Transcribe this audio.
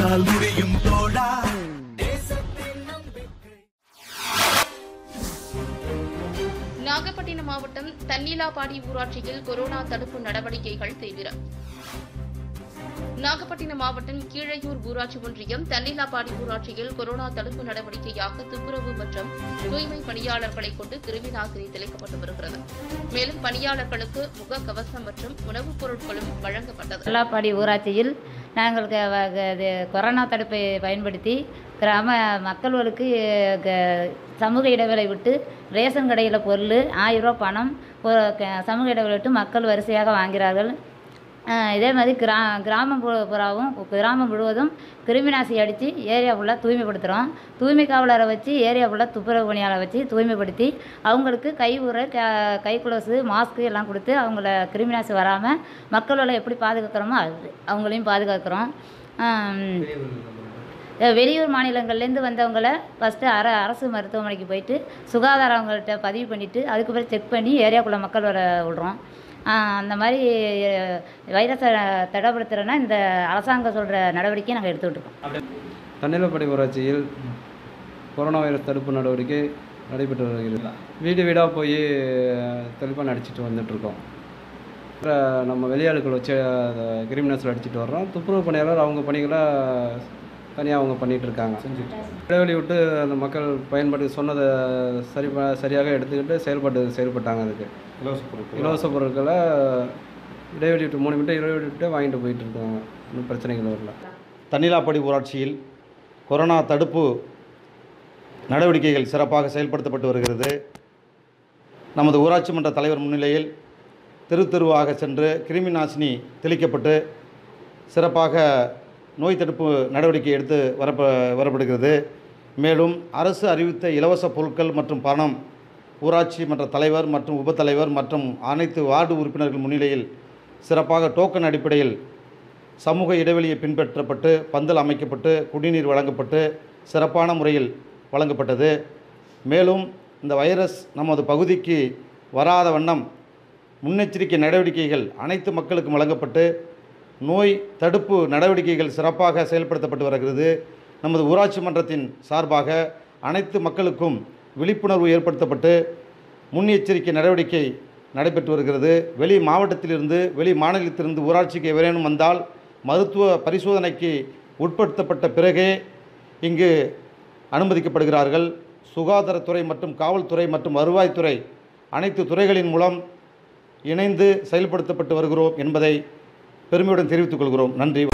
உன்னால் முடியும் தோழா நாகப்பட்டினம் மாவட்டம் தன்னிலாபாடி ஊராட்சியில் கொரோனா தடுப்பு நடவடிக்கைகள் தீவிரம். நாகப்பட்டினம் மாவட்டம் கீழையூர் ஊராட்சி ஒன்றியம் தன்னிலாப்பாடி ஊராட்சியில் கொரோனா தடுப்பு நடவடிக்கையாக துப்புரவு மற்றும் தூய்மை பணியாளர்களை கொண்டு கிருமி நாசினி தெளிக்கப்பட்டு வருகிறது. மேலும் பணியாளர்களுக்கு முகக்கவசம் மற்றும் உணவுப் பொருட்களும் வழங்கப்பட்டது. தன்னிலாப்பாடி ஊராட்சியில் நாங்கள் க- வ- கொரோனா தடுப்பை பயன்படுத்தி கிராம மக்களுக்கு க- சமூக இடைவெளி விட்டு ரேஷன் கடையில் பொருள் ஆயிரம் ரூபாய் பணம் க- சமூக இடைவெளி விட்டு மக்கள் வரிசையாக வாங்கிறார்கள் இதே மாதிரி கிரா கிராமம் பு- புறாவும் கிராமம் முழுவதும் கிருமிநாசி அடித்து ஏரியா ஃபுல்லாக தூய்மைப்படுத்துகிறோம் தூய்மை காவலரை வச்சு ஏரியா ஃபுல்லாக துப்புரவு பணியாளரை வச்சு தூய்மைப்படுத்தி அவங்களுக்கு கை உர கை குலோஸு மாஸ்க்கு எல்லாம் கொடுத்து அவங்கள கிருமிநாசி வராமல் மக்களோட எப்படி பாதுகாக்கிறோமோ அது அவங்களையும் பாதுகாக்கிறோம். வெளியூர் மாநிலங்கள்லேருந்து வந்தவங்கள ஃபஸ்ட்டு அர அரசு மருத்துவமனைக்கு போயிட்டு சுகாதாரம் அவங்கள்ட்ட பதிவு பண்ணிவிட்டு அதுக்கப்புறம் செக் பண்ணி ஏரியாக்குள்ளே மக்கள் வர விடுறோம் அந்த மாதிரி வைரஸை தடைப்படுத்துகிறோன்னா இந்த அரசாங்கம் சொல்கிற நடவடிக்கையை நாங்கள் எடுத்துக்கிட்டு இருக்கோம். தன்னிலப்படி ஊராட்சியில் கொரோனா வைரஸ் தடுப்பு நடவடிக்கை நடைபெற்று வருகிறது. வீடு வீடாக போய் தெளிப்பாக அடிச்சிட்டு வந்துட்டுருக்கோம். நம்ம வெளியாளுக்கள் வச்சு கிரிமினல்ஸில் அடிச்சுட்டு வர்றோம். துப்புரவு பணியாளர் அவங்க பணிகளை தனியாக அவங்க பண்ணிகிட்டு இருக்காங்க இடைவெளி விட்டு அந்த மக்கள் பயன்பாடு சொன்னதை சரி சரியாக எடுத்துக்கிட்டு செயல்பாட்டு செயல்பட்டாங்க அதுக்கு. இலவச பொருட்கள். இலவச பொருட்களை இடைவெளி விட்டு மூணு மீட்டர் இடைவெளி விட்டு வாங்கிட்டு போயிட்டு இருக்காங்க. ஒன்றும் பிரச்சனைகள் வரல. தன்னிலாப்படி ஊராட்சியில் கொரோனா தடுப்பு நடவடிக்கைகள் சிறப்பாக செயல்படுத்தப்பட்டு வருகிறது. நமது ஊராட்சி மன்ற தலைவர் முன்னிலையில் தெரு தெருவாக சென்று கிருமி நாசினி தெளிக்கப்பட்டு சிறப்பாக நோய் தடுப்பு நடவடிக்கை எடுத்து வரப்ப வரப்படுகிறது. மேலும் அரசு அறிவித்த இலவச பொருட்கள் மற்றும் பணம் ஊராட்சி மன்ற தலைவர் மற்றும் உபத்தலைவர் மற்றும் அனைத்து வார்டு உறுப்பினர்கள் முன்னிலையில் சிறப்பாக டோக்கன் அடிப்படையில் சமூக இடைவெளியை பின்பற்றப்பட்டு பந்தல் அமைக்கப்பட்டு குடிநீர் வழங்கப்பட்டு சிறப்பான முறையில் வழங்கப்பட்டது. மேலும் இந்த வைரஸ் நமது பகுதிக்கு வராத வண்ணம் முன்னெச்சரிக்கை நடவடிக்கைகள் அனைத்து மக்களுக்கும் வழங்கப்பட்டு நோய் தடுப்பு நடவடிக்கைகள் சிறப்பாக செயல்படுத்தப்பட்டு வருகிறது. நமது ஊராட்சி மன்றத்தின் சார்பாக அனைத்து மக்களுக்கும் விழிப்புணர்வு ஏற்படுத்தப்பட்டு முன்னெச்சரிக்கை நடவடிக்கை நடைபெற்று வருகிறது. வெளி மாவட்டத்திலிருந்து வெளி மாநிலத்திலிருந்து ஊராட்சிக்கு எவரேனும் வந்தால் மருத்துவ பரிசோதனைக்கு உட்படுத்தப்பட்ட பிறகே இங்கு அனுமதிக்கப்படுகிறார்கள். சுகாதாரத்துறை மற்றும் காவல்துறை மற்றும் வருவாய்த்துறை அனைத்து துறைகளின் மூலம் இணைந்து செயல்படுத்தப்பட்டு வருகிறோம் என்பதை பெருமையுடன் தெரிவித்துக் கொள்கிறோம். நன்றி.